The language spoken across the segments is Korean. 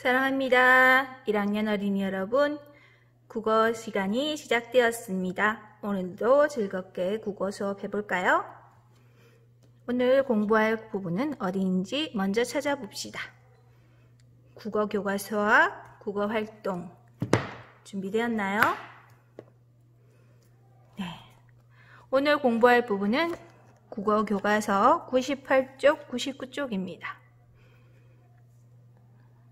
사랑합니다. 1학년 어린이 여러분, 국어 시간이 시작되었습니다. 오늘도 즐겁게 국어 수업 해볼까요? 오늘 공부할 부분은 어디인지 먼저 찾아봅시다. 국어 교과서와 국어 활동 준비되었나요? 네. 오늘 공부할 부분은 국어 교과서 98쪽, 99쪽입니다.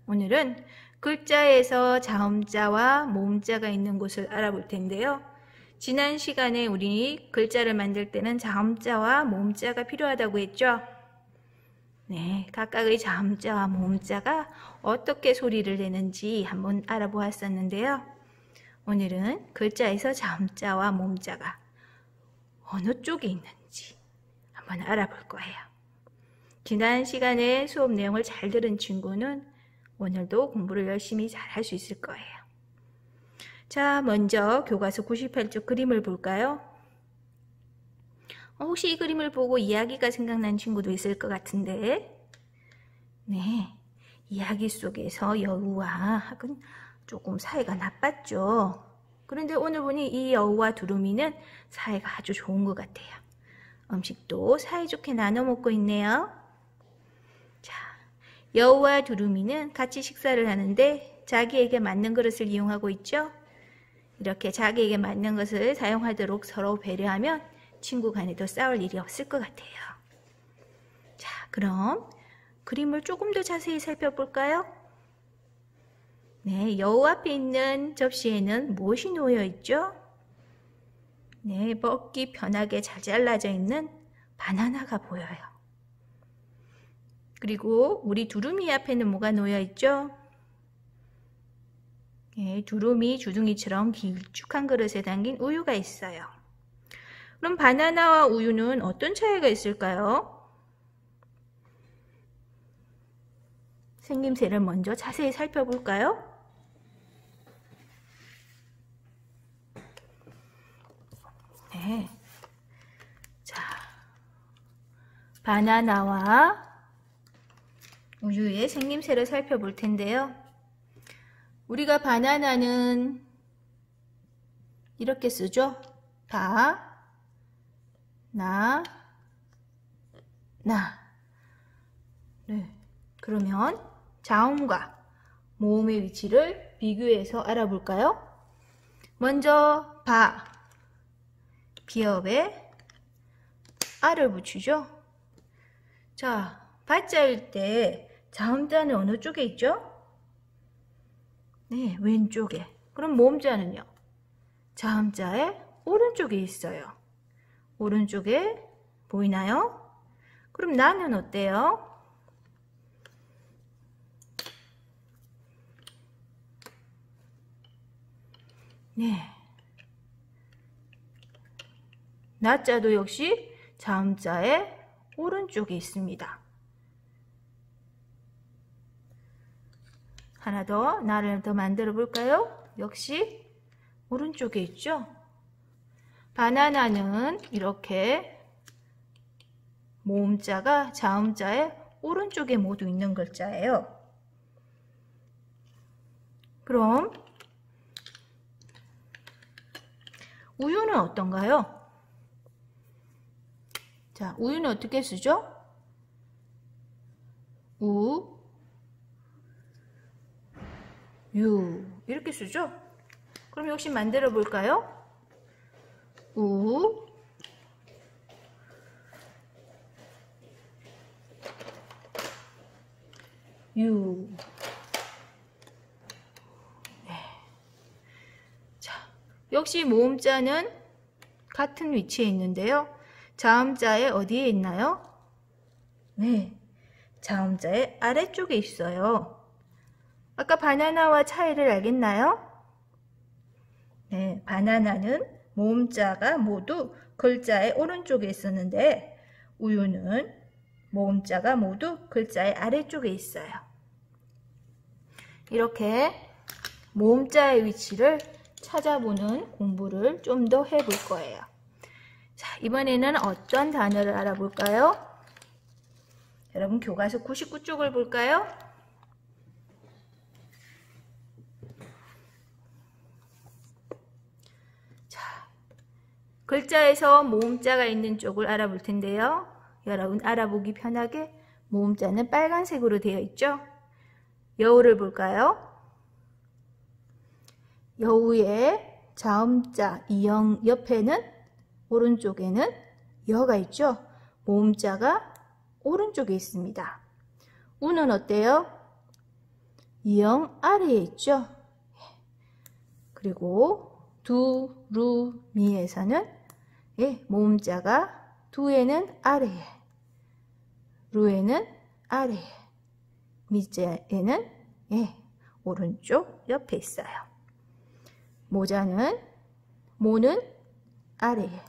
오늘은 글자에서 자음자와 모음자가 있는 곳을 알아볼 텐데요. 지난 시간에 우리 글자를 만들 때는 자음자와 모음자가 필요하다고 했죠? 네, 각각의 자음자와 모음자가 어떻게 소리를 내는지 한번 알아보았었는데요. 오늘은 글자에서 자음자와 모음자가 어느 쪽에 있는지 한번 알아볼 거예요. 지난 시간에 수업 내용을 잘 들은 친구는 오늘도 공부를 열심히 잘 할 수 있을 거예요. 자, 먼저 교과서 98쪽 그림을 볼까요? 어, 혹시 이 그림을 보고 이야기가 생각난 친구도 있을 것 같은데 네, 이야기 속에서 여우와 학은 조금 사이가 나빴죠. 그런데 오늘 보니 이 여우와 두루미는 사이가 아주 좋은 것 같아요. 음식도 사이좋게 나눠 먹고 있네요. 여우와 두루미는 같이 식사를 하는데 자기에게 맞는 그릇을 이용하고 있죠. 이렇게 자기에게 맞는 것을 사용하도록 서로 배려하면 친구 간에도 싸울 일이 없을 것 같아요. 자, 그럼 그림을 조금 더 자세히 살펴볼까요? 네, 여우 앞에 있는 접시에는 무엇이 놓여 있죠? 네, 먹기 편하게 잘 잘라져 있는 바나나가 보여요. 그리고 우리 두루미 앞에는 뭐가 놓여 있죠? 예, 두루미 주둥이처럼 길쭉한 그릇에 담긴 우유가 있어요. 그럼 바나나와 우유는 어떤 차이가 있을까요? 생김새를 먼저 자세히 살펴볼까요? 네. 자, 바나나와 우유의 생김새를 살펴볼 텐데요. 우리가 바나나는 이렇게 쓰죠. 바, 나, 나. 네. 그러면 자음과 모음의 위치를 비교해서 알아볼까요? 먼저 바, 비읍에 아를 붙이죠. 자, 바자일 때 자음자는 어느 쪽에 있죠? 네, 왼쪽에. 그럼 모음자는요? 자음자의 오른쪽에 있어요. 오른쪽에 보이나요? 그럼 나는 어때요? 네. 나자도 역시 자음자의 오른쪽에 있습니다. 하나 더 나를 더 만들어 볼까요? 역시 오른쪽에 있죠? 바나나는 이렇게 모음자가 자음자의 오른쪽에 모두 있는 글자예요. 그럼 우유는 어떤가요? 자, 우유는 어떻게 쓰죠? 우, 유 이렇게 쓰죠? 그럼 역시 만들어 볼까요? 우 유. 네. 자, 역시 모음자는 같은 위치에 있는데요. 자음자의 어디에 있나요? 네. 자음자의 아래쪽에 있어요. 아까 바나나와 차이를 알겠나요? 네, 바나나는 모음자가 모두 글자의 오른쪽에 있었는데 우유는 모음자가 모두 글자의 아래쪽에 있어요. 이렇게 모음자의 위치를 찾아보는 공부를 좀 더 해볼 거예요. 자, 이번에는 어떤 단어를 알아볼까요? 여러분 교과서 99쪽을 볼까요? 글자에서 모음자가 있는 쪽을 알아볼 텐데요. 여러분 알아보기 편하게 모음자는 빨간색으로 되어 있죠. 여우를 볼까요? 여우의 자음자 이영 옆에는 오른쪽에는 여가 있죠. 모음자가 오른쪽에 있습니다. 우는 어때요? 이영 아래에 있죠. 그리고 두, 루, 미에서는 예, 모음자가 두에는 아래에, 루에는 아래에, 미자에는 예, 오른쪽 옆에 있어요. 모자는 모는 아래에,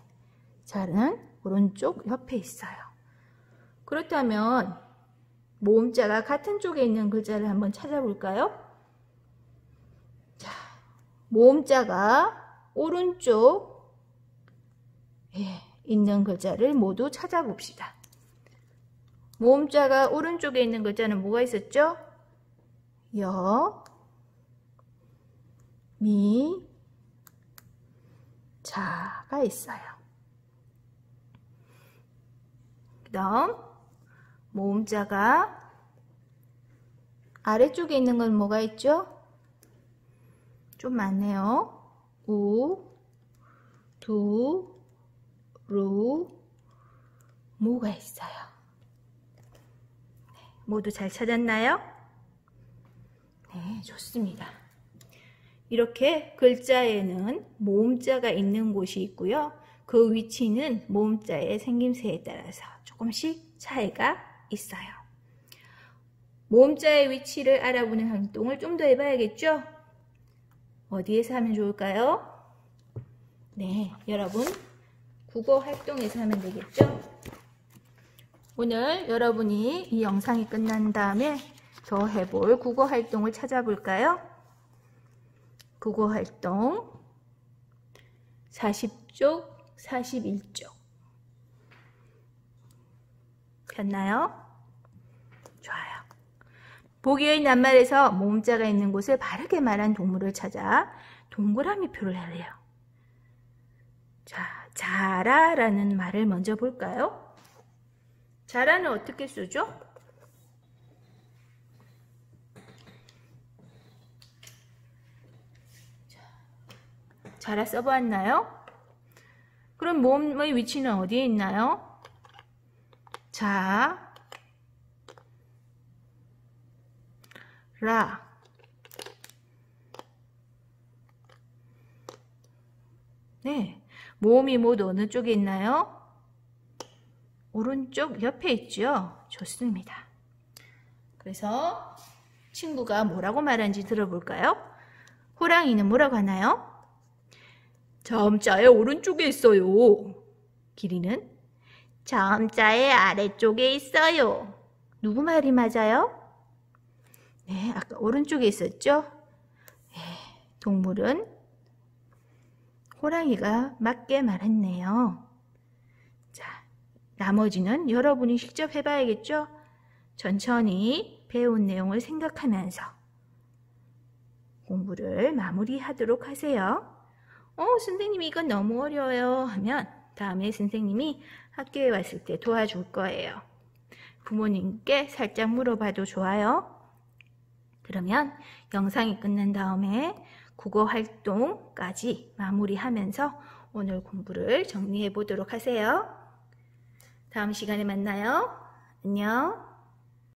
자는 오른쪽 옆에 있어요. 그렇다면 모음자가 같은 쪽에 있는 글자를 한번 찾아볼까요? 자, 모음자가 오른쪽 예, 있는 글자를 모두 찾아봅시다. 모음자가 오른쪽에 있는 글자는 뭐가 있었죠? 여, 미, 자가 있어요. 그 다음 모음자가 아래쪽에 있는 건 뭐가 있죠? 좀 많네요. 우, 두, 루, 모가 있어요. 네, 모두 잘 찾았나요? 네, 좋습니다. 이렇게 글자에는 모음자가 있는 곳이 있고요. 그 위치는 모음자의 생김새에 따라서 조금씩 차이가 있어요. 모음자의 위치를 알아보는 활동을 좀 더 해봐야겠죠? 어디에서 하면 좋을까요? 네, 여러분 국어 활동에서 하면 되겠죠? 오늘 여러분이 이 영상이 끝난 다음에 더 해볼 국어 활동을 찾아볼까요? 국어 활동 40쪽, 41쪽 됐나요? 좋아요. 보기의 낱말에서 모음자가 있는 곳을 바르게 말한 동물을 찾아 동그라미 표를 해요. 자, 자라라는 말을 먼저 볼까요? 자라는 어떻게 쓰죠? 자라 써보았나요? 그럼 몸의 위치는 어디에 있나요? 자, 라, 네. 모음이 모두 어느 쪽에 있나요? 오른쪽 옆에 있죠? 좋습니다. 그래서 친구가 뭐라고 말하는지 들어볼까요? 호랑이는 뭐라고 하나요? 점자의 오른쪽에 있어요. 기리는 점자의 아래쪽에 있어요. 누구 말이 맞아요? 네, 아까 오른쪽에 있었죠? 네, 동물은 호랑이가 맞게 말했네요. 자, 나머지는 여러분이 직접 해봐야겠죠? 천천히 배운 내용을 생각하면서 공부를 마무리하도록 하세요. 어, 선생님 이건 너무 어려워요 하면 다음에 선생님이 학교에 왔을 때 도와줄 거예요. 부모님께 살짝 물어봐도 좋아요. 그러면 영상이 끝난 다음에 국어 활동까지 마무리하면서 오늘 공부를 정리해 보도록 하세요. 다음 시간에 만나요. 안녕.